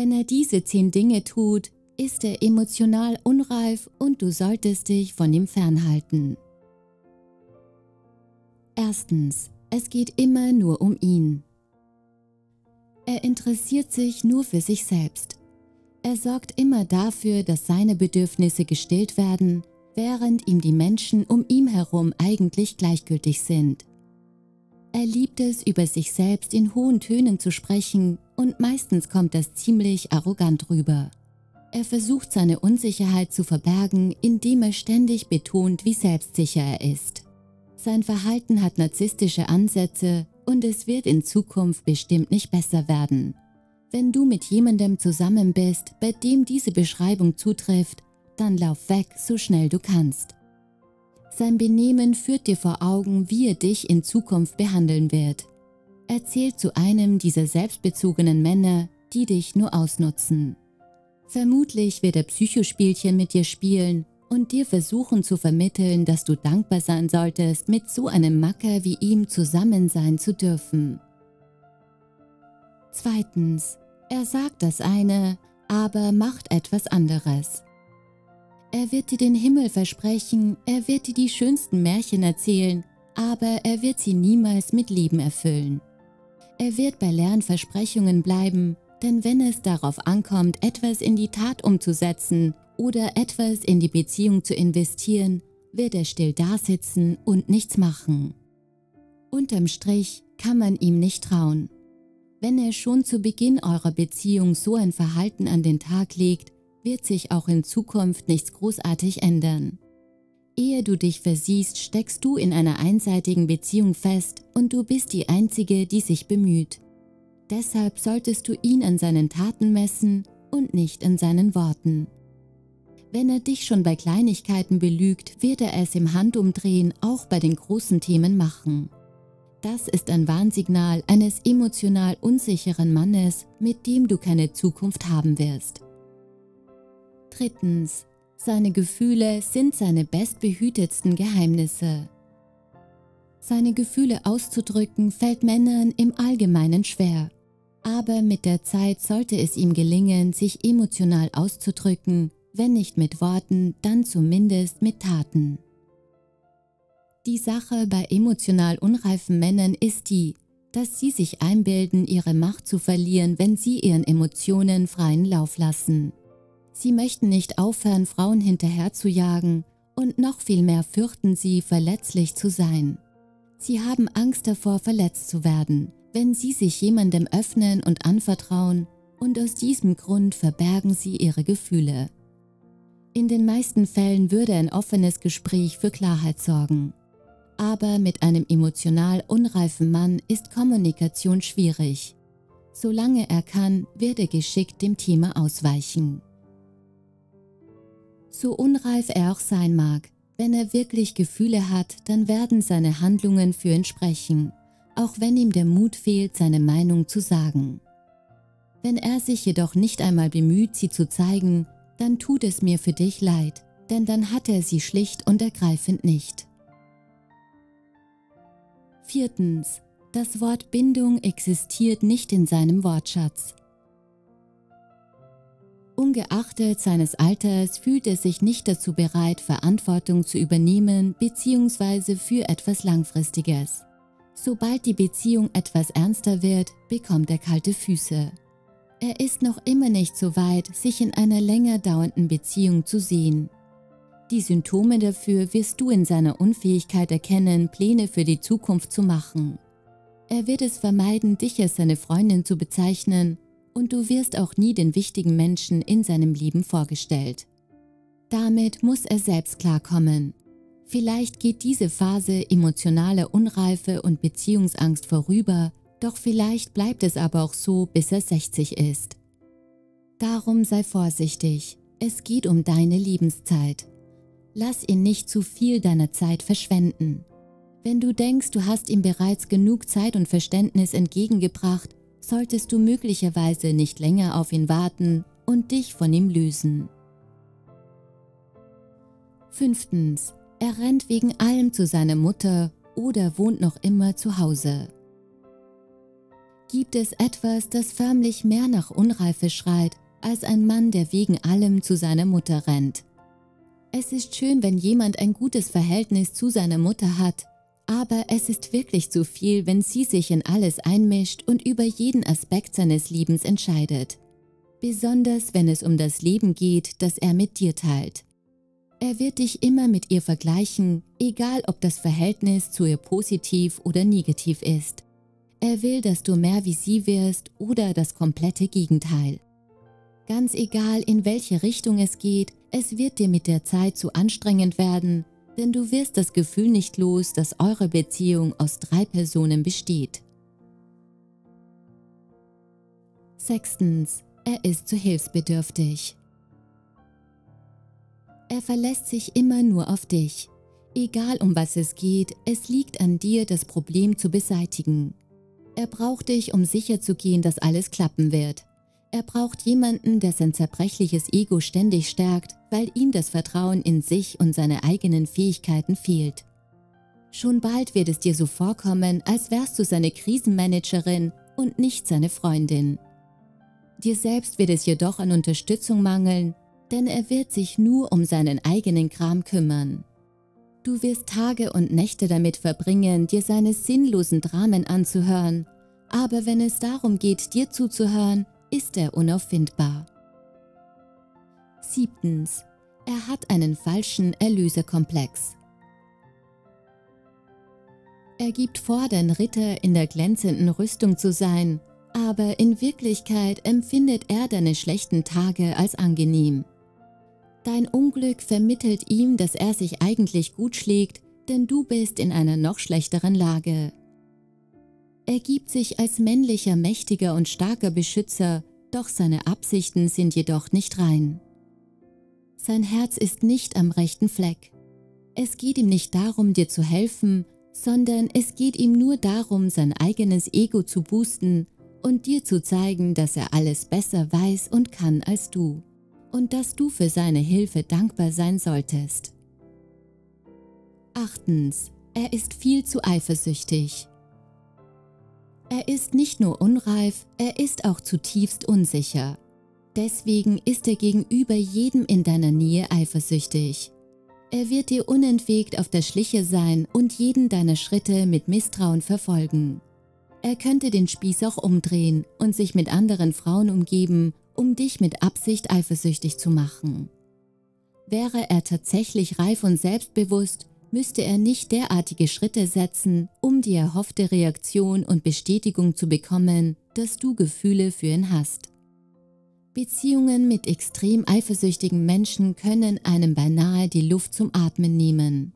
Wenn er diese zehn Dinge tut, ist er emotional unreif und du solltest dich von ihm fernhalten. Erstens, es geht immer nur um ihn. Er interessiert sich nur für sich selbst. Er sorgt immer dafür, dass seine Bedürfnisse gestillt werden, während ihm die Menschen um ihn herum eigentlich gleichgültig sind. Er liebt es, über sich selbst in hohen Tönen zu sprechen und meistens kommt das ziemlich arrogant rüber. Er versucht seine Unsicherheit zu verbergen, indem er ständig betont, wie selbstsicher er ist. Sein Verhalten hat narzisstische Ansätze und es wird in Zukunft bestimmt nicht besser werden. Wenn du mit jemandem zusammen bist, bei dem diese Beschreibung zutrifft, dann lauf weg, so schnell du kannst. Sein Benehmen führt dir vor Augen, wie er dich in Zukunft behandeln wird. Er zählt zu einem dieser selbstbezogenen Männer, die dich nur ausnutzen. Vermutlich wird er Psychospielchen mit dir spielen und dir versuchen zu vermitteln, dass du dankbar sein solltest, mit so einem Macker wie ihm zusammen sein zu dürfen. Zweitens, er sagt das eine, aber macht etwas anderes. Er wird dir den Himmel versprechen, er wird dir die schönsten Märchen erzählen, aber er wird sie niemals mit Leben erfüllen. Er wird bei leeren Versprechungen bleiben, denn wenn es darauf ankommt, etwas in die Tat umzusetzen oder etwas in die Beziehung zu investieren, wird er still dasitzen und nichts machen. Unterm Strich kann man ihm nicht trauen. Wenn er schon zu Beginn eurer Beziehung so ein Verhalten an den Tag legt, wird sich auch in Zukunft nichts großartig ändern. Ehe du dich versiehst, steckst du in einer einseitigen Beziehung fest und du bist die Einzige, die sich bemüht. Deshalb solltest du ihn an seinen Taten messen und nicht an seinen Worten. Wenn er dich schon bei Kleinigkeiten belügt, wird er es im Handumdrehen auch bei den großen Themen machen. Das ist ein Warnsignal eines emotional unsicheren Mannes, mit dem du keine Zukunft haben wirst. Drittens. Seine Gefühle sind seine bestbehütetsten Geheimnisse. Seine Gefühle auszudrücken fällt Männern im Allgemeinen schwer. Aber mit der Zeit sollte es ihm gelingen, sich emotional auszudrücken, wenn nicht mit Worten, dann zumindest mit Taten. Die Sache bei emotional unreifen Männern ist die, dass sie sich einbilden, ihre Macht zu verlieren, wenn sie ihren Emotionen freien Lauf lassen. Sie möchten nicht aufhören, Frauen hinterherzujagen und noch viel mehr fürchten sie, verletzlich zu sein. Sie haben Angst davor, verletzt zu werden, wenn sie sich jemandem öffnen und anvertrauen und aus diesem Grund verbergen sie ihre Gefühle. In den meisten Fällen würde ein offenes Gespräch für Klarheit sorgen. Aber mit einem emotional unreifen Mann ist Kommunikation schwierig. Solange er kann, wird er geschickt dem Thema ausweichen. So unreif er auch sein mag, wenn er wirklich Gefühle hat, dann werden seine Handlungen für ihn sprechen, auch wenn ihm der Mut fehlt, seine Meinung zu sagen. Wenn er sich jedoch nicht einmal bemüht, sie zu zeigen, dann tut es mir für dich leid, denn dann hat er sie schlicht und ergreifend nicht. Viertens. Das Wort Bindung existiert nicht in seinem Wortschatz. Ungeachtet seines Alters fühlt er sich nicht dazu bereit, Verantwortung zu übernehmen bzw. für etwas Langfristiges. Sobald die Beziehung etwas ernster wird, bekommt er kalte Füße. Er ist noch immer nicht so weit, sich in einer länger dauernden Beziehung zu sehen. Die Symptome dafür wirst du in seiner Unfähigkeit erkennen, Pläne für die Zukunft zu machen. Er wird es vermeiden, dich als seine Freundin zu bezeichnen und du wirst auch nie den wichtigen Menschen in seinem Leben vorgestellt. Damit muss er selbst klarkommen. Vielleicht geht diese Phase emotionaler Unreife und Beziehungsangst vorüber, doch vielleicht bleibt es aber auch so, bis er 60 ist. Darum sei vorsichtig, es geht um deine Lebenszeit. Lass ihn nicht zu viel deiner Zeit verschwenden. Wenn du denkst, du hast ihm bereits genug Zeit und Verständnis entgegengebracht, solltest du möglicherweise nicht länger auf ihn warten und dich von ihm lösen. Fünftens. Er rennt wegen allem zu seiner Mutter oder wohnt noch immer zu Hause. Gibt es etwas, das förmlich mehr nach Unreife schreit, als ein Mann, der wegen allem zu seiner Mutter rennt? Es ist schön, wenn jemand ein gutes Verhältnis zu seiner Mutter hat, aber es ist wirklich zu viel, wenn sie sich in alles einmischt und über jeden Aspekt seines Lebens entscheidet. Besonders wenn es um das Leben geht, das er mit dir teilt. Er wird dich immer mit ihr vergleichen, egal ob das Verhältnis zu ihr positiv oder negativ ist. Er will, dass du mehr wie sie wirst oder das komplette Gegenteil. Ganz egal, in welche Richtung es geht, es wird dir mit der Zeit zu anstrengend werden, denn du wirst das Gefühl nicht los, dass eure Beziehung aus drei Personen besteht. Sechstens. Er ist zu hilfsbedürftig. Er verlässt sich immer nur auf dich. Egal um was es geht, es liegt an dir, das Problem zu beseitigen. Er braucht dich, um sicherzugehen, dass alles klappen wird. Er braucht jemanden, der sein zerbrechliches Ego ständig stärkt, weil ihm das Vertrauen in sich und seine eigenen Fähigkeiten fehlt. Schon bald wird es dir so vorkommen, als wärst du seine Krisenmanagerin und nicht seine Freundin. Dir selbst wird es jedoch an Unterstützung mangeln, denn er wird sich nur um seinen eigenen Kram kümmern. Du wirst Tage und Nächte damit verbringen, dir seine sinnlosen Dramen anzuhören, aber wenn es darum geht, dir zuzuhören, ist er unauffindbar. Siebtens. Er hat einen falschen Erlöserkomplex. Er gibt vor, dein Ritter in der glänzenden Rüstung zu sein, aber in Wirklichkeit empfindet er deine schlechten Tage als angenehm. Dein Unglück vermittelt ihm, dass er sich eigentlich gut schlägt, denn du bist in einer noch schlechteren Lage. Er gibt sich als männlicher, mächtiger und starker Beschützer, doch seine Absichten sind jedoch nicht rein. Sein Herz ist nicht am rechten Fleck. Es geht ihm nicht darum, dir zu helfen, sondern es geht ihm nur darum, sein eigenes Ego zu boosten und dir zu zeigen, dass er alles besser weiß und kann als du und dass du für seine Hilfe dankbar sein solltest. Achtens. Er ist viel zu eifersüchtig. Er ist nicht nur unreif, er ist auch zutiefst unsicher. Deswegen ist er gegenüber jedem in deiner Nähe eifersüchtig. Er wird dir unentwegt auf der Schliche sein und jeden deiner Schritte mit Misstrauen verfolgen. Er könnte den Spieß auch umdrehen und sich mit anderen Frauen umgeben um dich mit Absicht eifersüchtig zu machen. Wäre er tatsächlich reif und selbstbewusst, müsste er nicht derartige Schritte setzen, um die erhoffte Reaktion und Bestätigung zu bekommen, dass du Gefühle für ihn hast. Beziehungen mit extrem eifersüchtigen Menschen können einem beinahe die Luft zum Atmen nehmen.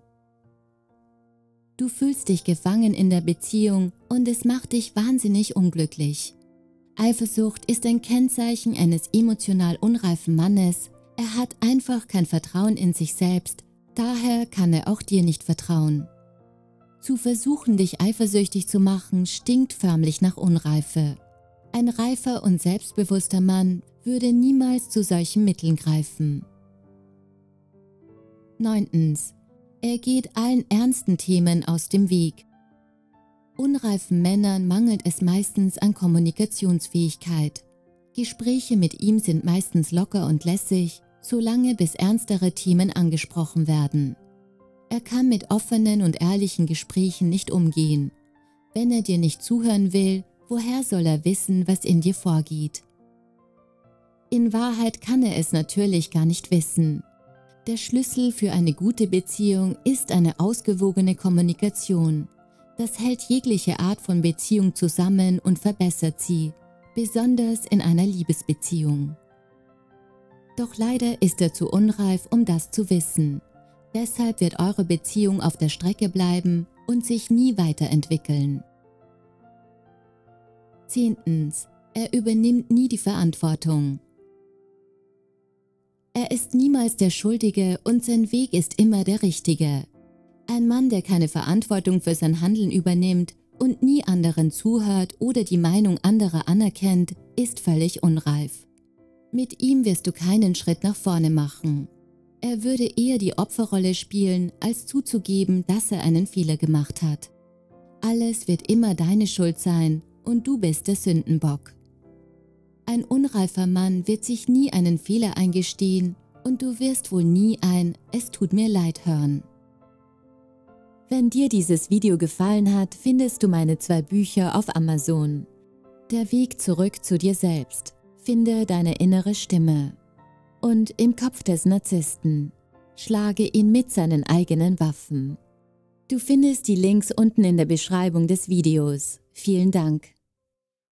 Du fühlst dich gefangen in der Beziehung und es macht dich wahnsinnig unglücklich. Eifersucht ist ein Kennzeichen eines emotional unreifen Mannes. Er hat einfach kein Vertrauen in sich selbst, daher kann er auch dir nicht vertrauen. Zu versuchen, dich eifersüchtig zu machen, stinkt förmlich nach Unreife. Ein reifer und selbstbewusster Mann würde niemals zu solchen Mitteln greifen. 9. Er geht allen ernsten Themen aus dem Weg. Unreifen Männern mangelt es meistens an Kommunikationsfähigkeit. Gespräche mit ihm sind meistens locker und lässig, solange bis ernstere Themen angesprochen werden. Er kann mit offenen und ehrlichen Gesprächen nicht umgehen. Wenn er dir nicht zuhören will, woher soll er wissen, was in dir vorgeht? In Wahrheit kann er es natürlich gar nicht wissen. Der Schlüssel für eine gute Beziehung ist eine ausgewogene Kommunikation. Das hält jegliche Art von Beziehung zusammen und verbessert sie, besonders in einer Liebesbeziehung. Doch leider ist er zu unreif, um das zu wissen. Deshalb wird eure Beziehung auf der Strecke bleiben und sich nie weiterentwickeln. Zehntens. Er übernimmt nie die Verantwortung. Er ist niemals der Schuldige und sein Weg ist immer der richtige. Ein Mann, der keine Verantwortung für sein Handeln übernimmt und nie anderen zuhört oder die Meinung anderer anerkennt, ist völlig unreif. Mit ihm wirst du keinen Schritt nach vorne machen. Er würde eher die Opferrolle spielen, als zuzugeben, dass er einen Fehler gemacht hat. Alles wird immer deine Schuld sein und du bist der Sündenbock. Ein unreifer Mann wird sich nie einen Fehler eingestehen und du wirst wohl nie ein Es tut mir leid hören. Wenn dir dieses Video gefallen hat, findest du meine zwei Bücher auf Amazon. Der Weg zurück zu dir selbst. Finde deine innere Stimme. Und im Kopf des Narzissten. Schlage ihn mit seinen eigenen Waffen. Du findest die Links unten in der Beschreibung des Videos. Vielen Dank.